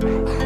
Bye.